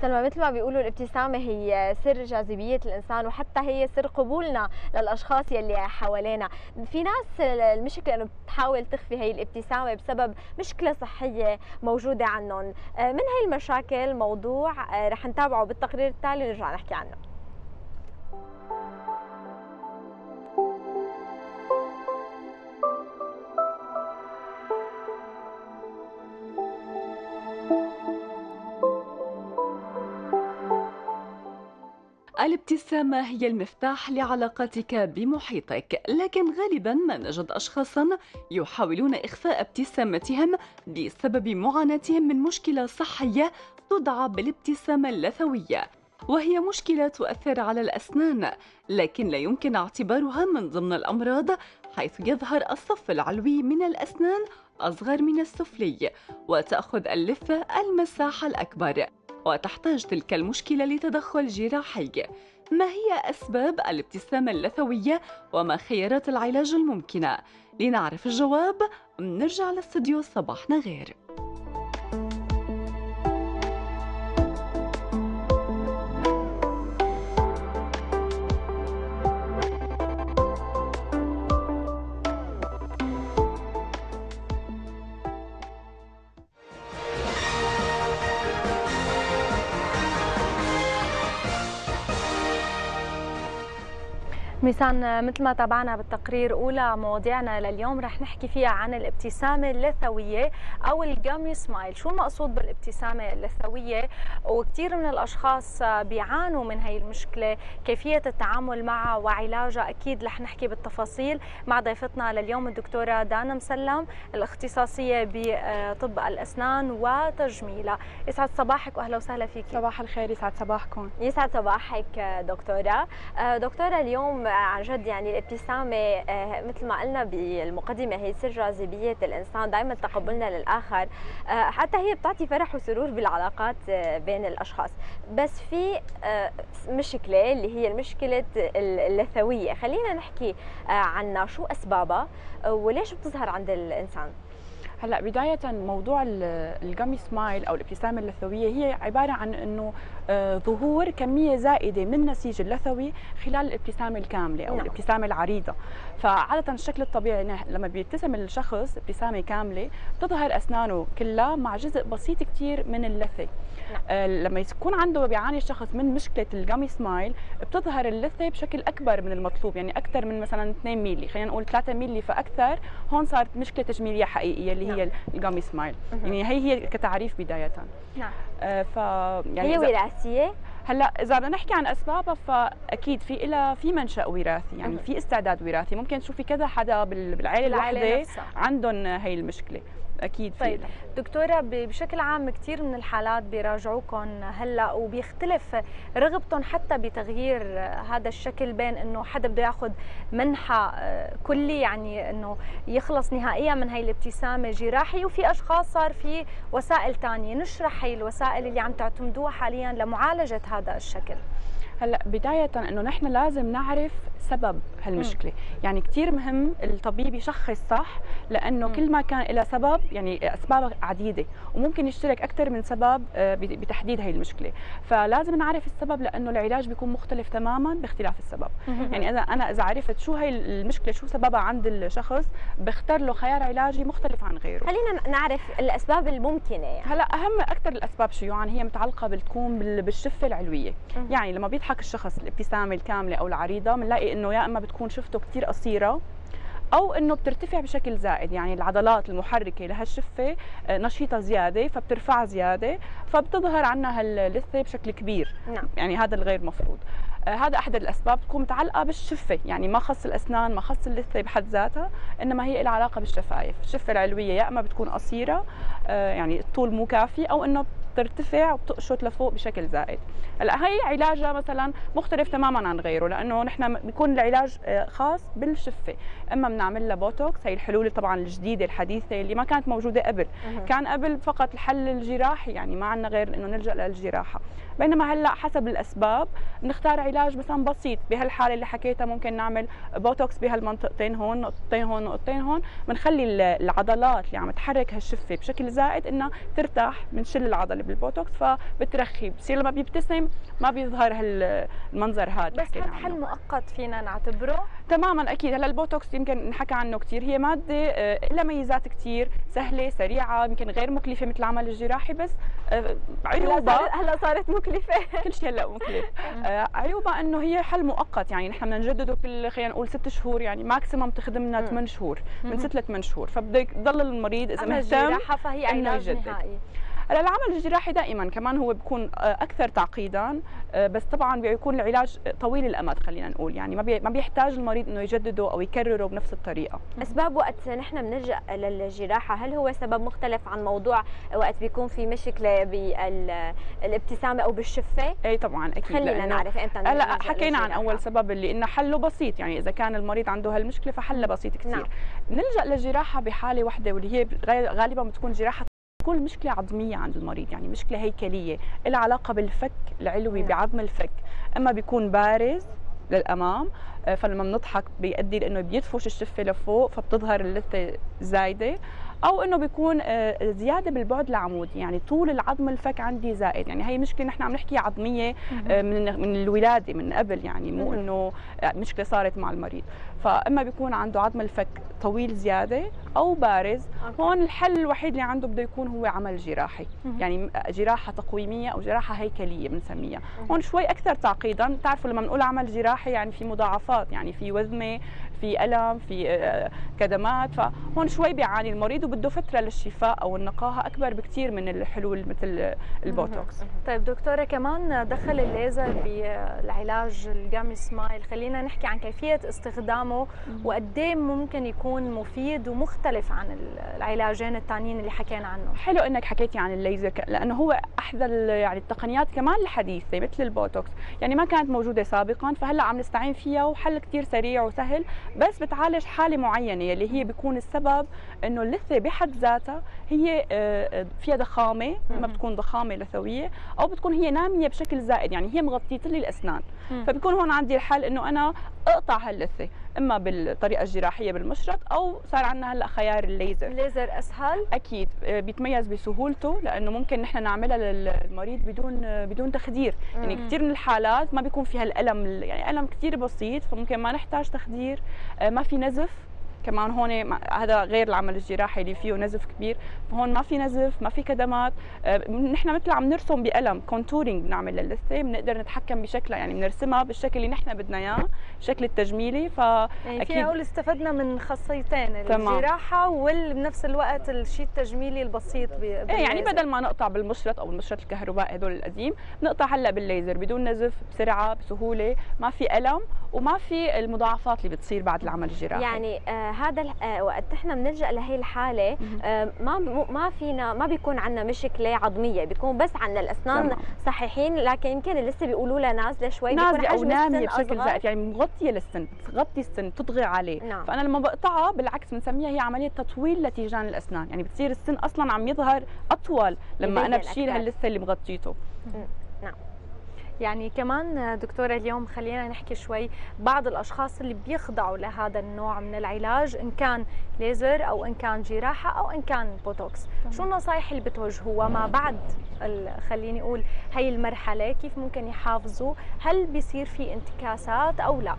سلمى مثل ما بيقولوا الابتسامة هي سر جاذبية الإنسان وحتى هي سر قبولنا للأشخاص يلي حوالينا. في ناس المشكلة أنه بتحاول تخفي هي الابتسامة بسبب مشكلة صحية موجودة عنهم. آه، من هي المشاكل موضوع؟ آه، رح نتابعه بالتقرير التالي ونرجع نحكي عنه. الابتسامة هي المفتاح لعلاقتك بمحيطك لكن غالبا ما نجد أشخاصا يحاولون إخفاء ابتسامتهم بسبب معاناتهم من مشكلة صحية تدعى بالابتسامة اللثوية وهي مشكلة تؤثر على الأسنان لكن لا يمكن اعتبارها من ضمن الأمراض حيث يظهر الصف العلوي من الأسنان أصغر من السفلي وتأخذ اللثة المساحة الأكبر. وتحتاج تلك المشكلة لتدخل جراحي ما هي أسباب الابتسامة اللثوية وما خيارات العلاج الممكنة؟ لنعرف الجواب. نرجع لاستديو صباحنا غير. ميسان مثل ما تابعنا بالتقرير أولى مواضيعنا لليوم رح نحكي فيها عن الابتسامة اللثوية أو الجامي سمايل شو المقصود بالابتسامة اللثوية؟ وكثير من الأشخاص بيعانوا من هي المشكلة كيفية التعامل معها وعلاجها. أكيد رح نحكي بالتفاصيل مع ضيفتنا لليوم الدكتورة دانا مسلم الاختصاصية بطب الأسنان وتجميلها. يسعد صباحك وأهلا وسهلا فيك صباح الخير يسعد صباحكم. يسعد صباحك دكتورة. دكتورة اليوم عن جد يعني الابتسامة آه، مثل ما قلنا بالمقدمة هي سر جاذبية الإنسان دائما تقبلنا للآخر آه، حتى هي بتعطي فرح وسرور بالعلاقات آه، بين الأشخاص. بس في مشكلة اللي هي المشكلة اللثوية. خلينا نحكي عنها شو أسبابها وليش بتظهر عند الإنسان؟ هلا بداية موضوع الجامي سمايل أو الابتسامة اللثوية هي عبارة عن إنه آه، ظهور كمية زائدة من النسيج اللثوي خلال الابتسامة الكاملة أو نعم. الابتسامة العريضة فعادة الشكل الطبيعي لما بيبتسم الشخص ابتسامة كاملة بتظهر أسنانه كلها مع جزء بسيط كثير من اللثة لما يكون عنده بيعاني الشخص من مشكلة الجامي سمايل بتظهر اللثة بشكل أكبر من المطلوب يعني أكثر من مثلا 2 ميلي خلينا نقول 3 ميلي فأكثر. هون صارت مشكلة تجميلية حقيقية اللي هي نعم. الجامي سمايل. يعني هي هي كتعريف بداية. نعم. آه ف يعني هي وراثية؟ هلأ إذا بدنا نحكي عن أسبابها فأكيد في لها في منشأ وراثي يعني في استعداد وراثي. ممكن تشوفي كذا حدا بالعائله الواحده عندهم هي المشكلة. أكيد طيب دكتورة بشكل عام كثير من الحالات بيراجعوكم هلأ وبيختلف رغبتهم حتى بتغيير هذا الشكل بين إنه حدا بده ياخذ منحى آه، كلي يعني إنه يخلص نهائيا من هي الابتسامة جراحي وفي أشخاص صار في وسائل ثانية نشرح هي الوسائل اللي عم تعتمدوها حاليا لمعالجة هذا الشكل. هلأ بداية إنه نحن لازم نعرف سبب هالمشكله م. يعني كثير مهم الطبيب يشخص صح لأنه م. كل ما كان لها سبب يعني أسباب عديدة وممكن يشترك أكثر من سبب آه، بتحديد هي المشكلة فلازم نعرف السبب لأنه العلاج بيكون مختلف تماما باختلاف السبب م. يعني إذا أنا إذا عرفت شو هي المشكلة شو سببها عند الشخص بختار له خيار علاجي مختلف عن غيره خلينا نعرف الأسباب الممكنة يعني. هلأ أهم أكثر الأسباب شيوعا هي متعلقة بتكون بالشفة العلوية يعني لما بيضحك الشخص الابتسامة الكاملة أو العريضة بنلاقي إنه يا إما بتكون شفته كثير قصيرة أو إنه بترتفع بشكل زائد يعني العضلات المحركة لهالشفة آه، نشيطة زيادة فبترفع زيادة فبتظهر عنا هاللثه بشكل كبير. نعم. يعني هذا الغير مفروض. آه هذا أحد الأسباب تكون متعلقة بالشفة. يعني ما خص الأسنان ما خص اللثة بحد ذاتها إنما هي لها علاقة بالشفايف. الشفة العلوية يا إما بتكون قصيرة آه يعني الطول مو كافي أو إنه بترتفع وبتقشط لفوق بشكل زائد. هلا هي علاجها مثلا مختلف تماما عن غيره لأنه نحن بيكون العلاج آه، خاص بالشفة. أما بنعمل لها بوتوكس هي الحلول طبعا الجديدة الحديثة اللي ما كانت موجودة قبل. كان قبل فقط الحل الجراحي يعني ما عندنا غير إنه نلجأ للجراحة. بينما هلا حسب الأسباب نختار علاج مثلا بسيط. بهالحالة اللي حكيتها ممكن نعمل بوتوكس بهالمنطقتين هون نقطتين هون نقطتين هون. بنخلي العضلات اللي عم تحرك هالشفة بشكل زائد إنها ترتاح بنشل العضلة بالبوتوكس فبترخي. بصير لما بيبتسم ما بيظهر هالمنظر هذا. بس هذا حل مؤقت فينا نعتبره؟ تماما أكيد. هلأ البوتوكس يمكن نحكى عنه كثير هي مادة آه، لها ميزات كثير سهلة سريعة يمكن غير مكلفة مثل العمل الجراحي بس آه، عيوبها هلأ صارت مكلفة. كل شيء هلأ مكلف. آه، عيوبها إنه هي حل مؤقت. يعني نحن بدنا نجدده كل خلينا نقول ست شهور. يعني ماكسيموم تخدمنا ثمان شهور. من ست لثمان شهور. فبدك تضل المريض إذا مهتم فهي علاج نهائي. العمل الجراحي دائما كمان هو بيكون آه، أكثر تعقيدا آه، بس طبعا بيكون العلاج طويل الأمد خلينا نقول. يعني ما ما بيحتاج المريض إنه يجدده أو يكرره بنفس الطريقة. أسباب وقت نحن بنلجأ للجراحة هل هو سبب مختلف عن موضوع وقت بيكون في مشكلة بالابتسامة أو بالشفة؟ اي طبعا أكيد. خلينا نعرف إمتى هلأ حكينا عن أول سبب اللي إنه حله بسيط. يعني إذا كان المريض عنده هالمشكلة فحله بسيط كثير. نعم. نلجأ للجراحة بحالة واحدة واللي هي غالبا بتكون جراحة تكون مشكلة عظمية عند المريض يعني مشكلة هيكلية لها علاقة بالفك العلوي نعم. بعظم الفك. إما بيكون بارز للأمام آه، فلما بنضحك بيؤدي لإنه بيدفش الشفة لفوق فبتظهر اللثة زايدة. أو إنه بيكون آه، زيادة بالبعد العمودي يعني طول العظم الفك عندي زائد. يعني هي مشكلة نحن عم نحكي عظمية آه، من من الولادة من قبل يعني مو إنه مشكلة صارت مع المريض. فإما بيكون عنده عظم الفك طويل زيادة أو بارز okay. هون الحل الوحيد اللي عنده بده يكون هو عمل جراحي. يعني جراحة تقويمية أو جراحة هيكلية بنسميها. هون شوي أكثر تعقيدا. بتعرفوا لما بنقول عمل جراحي يعني في مضاعفات يعني في وذمه في ألم في آه، كدمات. فهون شوي بيعاني المريض وبده فترة للشفاء أو النقاهة أكبر بكثير من الحلول مثل البوتوكس. طيب دكتورة كمان دخل الليزر بالعلاج ال gummy smile. خلينا نحكي عن كيفية استخدامه وقد إيه ممكن يكون مفيد ومختلف عن العلاجين الثانيين اللي حكينا عنهم. حلو إنك حكيتي عن الليزر لأنه هو احدى يعني التقنيات كمان الحديثة مثل البوتوكس. يعني ما كانت موجودة سابقا فهلأ عم نستعين فيها وحل كثير سريع وسهل بس بتعالج حالة معينة اللي هي بيكون السبب إنه اللثة بحد ذاتها هي آه، آه، فيها ضخامة ما بتكون ضخامة لثوية أو بتكون هي نامية بشكل زائد يعني هي مغطية لي الاسنان فبيكون هون عندي الحل إنه أنا أقطع هاللثة. إما بالطريقة الجراحية بالمشرط أو صار عندنا هلأ خيار الليزر. الليزر أسهل. أكيد. آه، بيتميز بسهولته لأنه ممكن نحن نعملها للمريض بدون بدون تخدير. يعني كثير من الحالات ما بيكون فيها الألم يعني ألم كثير بسيط فممكن ما نحتاج تخدير ما في نزف. كمان هون هذا غير العمل الجراحي اللي فيه نزف كبير. فهون ما في نزف ما في كدمات. آه، نحن مثل عم نرسم بقلم كونتورينج بنعمل للثه بنقدر نتحكم بشكلها يعني بنرسمها بالشكل اللي نحن بدنا إياه الشكل التجميلي. ف يعني فينا نقول استفدنا من خاصيتين الجراحة وبنفس الوقت الشيء التجميلي البسيط إيه يعني بدل ما نقطع بالمشرط أو المشرط الكهربائي هدول القديم نقطع هلأ بالليزر بدون نزف بسرعة بسهولة. ما في ألم وما في المضاعفات اللي بتصير بعد العمل الجراحي. يعني آه هذا آه وقت نحن بنلجأ لهي الحالة آه ما ما فينا ما بيكون عندنا مشكلة عظمية بيكون بس عندنا الأسنان. صحيحين لكن يمكن لسه بيقولوا لها نازله شوي نازلة أو نامية بشكل زائد يعني مغطية للسن بتغطي السن تطغي عليه. نعم. فأنا لما بقطعها بالعكس بنسميها هي عملية تطويل لتيجان الأسنان. يعني بتصير السن أصلا عم يظهر أطول لما أنا بشيل هاللثه اللي مغطيته. نعم. يعني كمان دكتورة اليوم خلينا نحكي شوي بعض الأشخاص اللي بيخضعوا لهذا النوع من العلاج إن كان ليزر أو إن كان جراحة أو إن كان بوتوكس شو النصائح اللي بتوجهوها ما بعد خليني أقول هي المرحلة كيف ممكن يحافظوا؟ هل بيصير في انتكاسات أو لا؟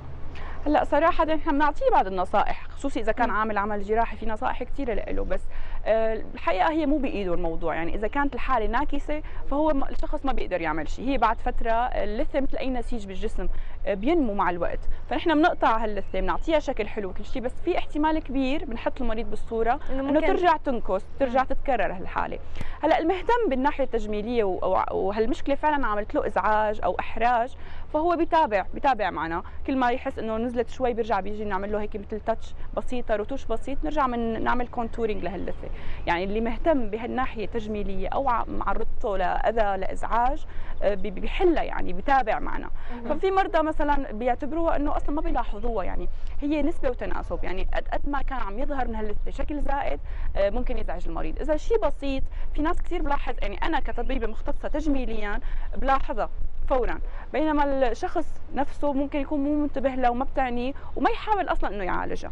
هلأ صراحة نحن بنعطيه بعض النصائح خصوصي إذا كان عامل عمل جراحي في نصائح كثيره له بس الحقيقة هي مو بإيده الموضوع. يعني إذا كانت الحالة ناكسة فهو الشخص ما بيقدر يعمل شيء. هي بعد فترة اللثة مثل أي نسيج بالجسم. آه، بينمو مع الوقت. فنحن بنقطع هاللثة بنعطيها شكل حلو كل شيء بس في احتمال كبير بنحط المريض بالصورة إنه ترجع تنكس ترجع تتكرر هالحالة. هلأ المهتم بالناحية التجميلية وهالمشكلة فعلا عملت له إزعاج أو إحراج فهو بيتابع بيتابع معنا. كل ما يحس إنه نزلت شوي بيرجع بيجي نعمل له هيك مثل touch بسيطة روتوش بسيط نرجع منعمل contouring لهاللثة. يعني اللي مهتم بهالناحية التجميليه أو معرضته لأذى لإزعاج آه، بيحلها يعني بيتابع معنا. ففي مرضى مثلا بيعتبروها إنه أصلا ما بيلاحظوها يعني هي نسبة وتناسب. يعني قد قد ما كان عم يظهر من هاللثه شكل زائد آه، ممكن يزعج المريض. إذا شيء بسيط في ناس كثير بلاحظ يعني أنا كطبيبة مختصة تجميليا بلاحظها. فورا. بينما الشخص نفسه ممكن يكون مو منتبه له وما بتعنيه وما يحاول أصلا إنه يعالجها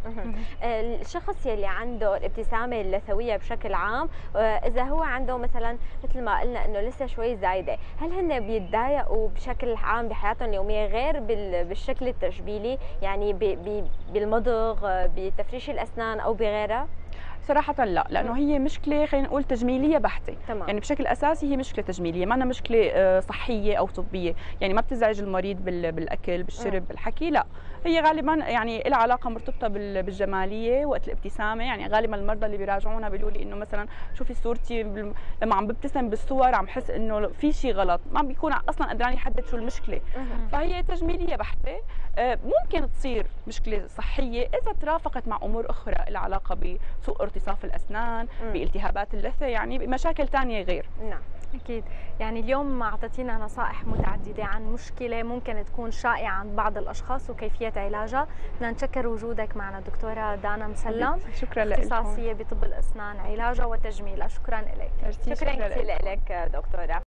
الشخص يلي عنده الابتسامة اللثويه بشكل عام إذا هو عنده مثلا مثل ما قلنا إنه لسه شوي زايدة هل هن بيتضايقوا بشكل عام بحياتهم اليومية غير بالشكل التجميلي يعني بالمضغ بتفريش الأسنان أو بغيرها؟ صراحة لا لأنه هي مشكلة خلينا نقول تجميلية بحتة. تمام. يعني بشكل أساسي هي مشكلة تجميلية ما أنا مشكلة آه، صحية أو طبية. يعني ما بتزعج المريض بالأكل بالشرب بالحكي لا. هي غالبا يعني لها علاقة مرتبطة بالجمالية وقت الابتسامة. يعني غالبا المرضى اللي بيراجعونا بيقولوا لي إنه مثلا شوفي صورتي لما عم ببتسم بالصور عم حس إنه في شيء غلط. ما بيكون أصلا قدران يحدد شو المشكلة. فهي تجميلية بحتة. آه، ممكن تصير مشكلة صحية إذا ترافقت مع أمور أخرى لها علاقة بسوء ارتصاف الأسنان مم. بالتهابات اللثة يعني بمشاكل ثانية غير. نعم. أكيد. يعني اليوم أعطيتينا نصائح متعددة عن مشكلة ممكن تكون شائعة عند بعض الأشخاص وكيفية علاجها. بدنا نشكر وجودك معنا دكتورة دانا مسلم شكرا لك. اختصاصية بطب الأسنان علاجها وتجميلها. شكرا لك شكرا كثير لك دكتورة.